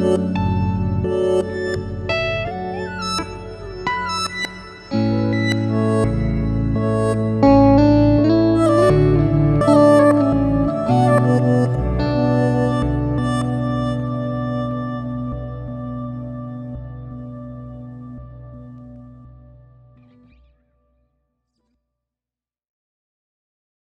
Thank